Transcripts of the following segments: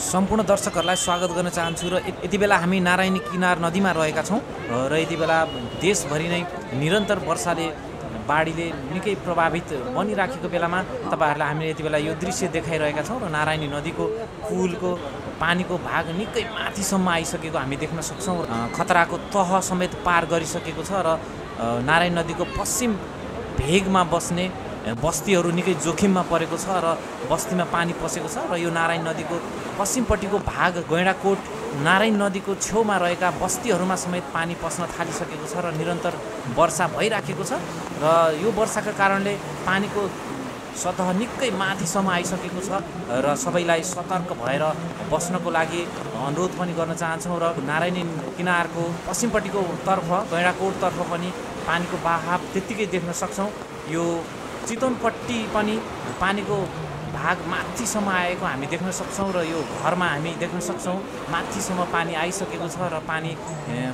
सम्पूर्ण दर्शकहरूलाई स्वागत गर्न चाहन्छु र यति बेला हामी नारायणी किनार नदीमा रहेका छौँ र यति बेला देशभरि नै निरन्तर वर्षाले बाढीले निकै प्रभावित बनिराखेको बेलामा तपाईँहरूलाई हामीले यति बेला यो दृश्य देखाइरहेका छौँ र नारायणी नदीको पुलको पानीको भाग निकै माथिसम्म आइसकेको हामी देख्न सक्छौँ खतराको तह समेत पार गरिसकेको छ र नारायणी नदीको पश्चिम भेगमा बस्ने बस्तीहरू निकै जोखिममा परेको छ र बस्तीमा पानी पसेको छ र यो नारायण नदीको पश्चिमपट्टिको भाग गैँडाकोट नारायण नदीको छेउमा रहेका बस्तीहरूमा समेत पानी पस्न थालिसकेको छ र निरन्तर वर्षा भइराखेको छ र यो वर्षाका कारणले पानीको सतह निकै माथिसम्म आइसकेको छ र सबैलाई सतर्क भएर बस्नको लागि अनुरोध पनि गर्न चाहन्छौँ र नारायणी किनारको पश्चिमपट्टिको तर्फ गैँडाकोटतर्फ पनि पानीको बहाव त्यत्तिकै देख्न सक्छौँ। यो चितवनपट्टि पनि पानीको भाग माथिसम्म आएको हामी देख्न सक्छौँ र यो घरमा हामी देख्न सक्छौँ। माथिसम्म पानी आइसकेको छ र पानी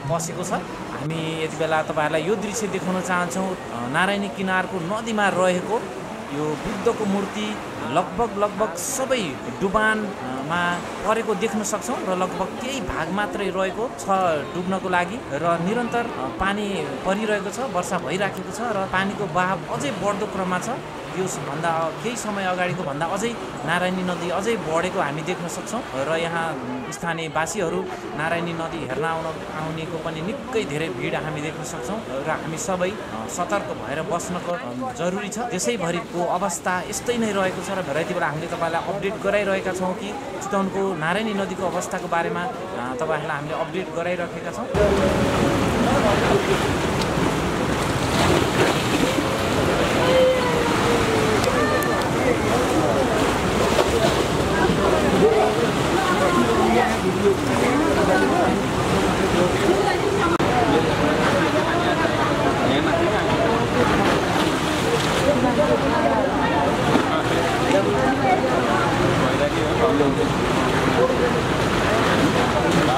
पसेको छ। हामी यति बेला तपाईँहरूलाई यो दृश्य देखाउन चाहन्छौँ। नारायणी किनारको नदीमा रहेको यो बुद्धको मूर्ति लगभग लगभग सबै डुबानमा परेको देख्न सक्छौँ र लगभग केही भाग मात्रै रहेको छ डुब्नको लागि र निरन्तर पानी परिरहेको छ वर्षा भइराखेको छ र पानीको बहाव अझै बढ्दो क्रममा छ। यो भन्दा केही समय अगाडिको भन्दा अझै नारायणी नदी अझै बढेको हामी देख्न सक्छौँ। र यहाँ स्थानीय वासीहरू नारायणी नदी हेर्न आउन आउनेको पनि निकै धेरै भिड हामी देख्न सक्छौँ र हामी सबै सतर्क भएर बस्नको जरुरी छ। देशैभरिको अवस्था यस्तै नै रहेको छ र बेला हामीले तपाईँलाई अपडेट गराइरहेका छौँ कि चितवनको नारायणी नदीको अवस्थाको बारेमा तपाईँहरूलाई हामीले अपडेट गराइराखेका छौँ।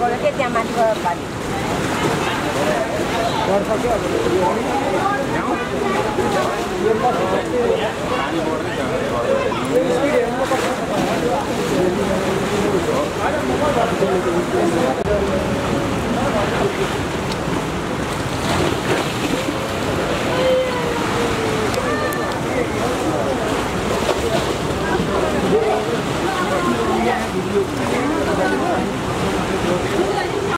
बढ्यो के त्यहाँ क्या अब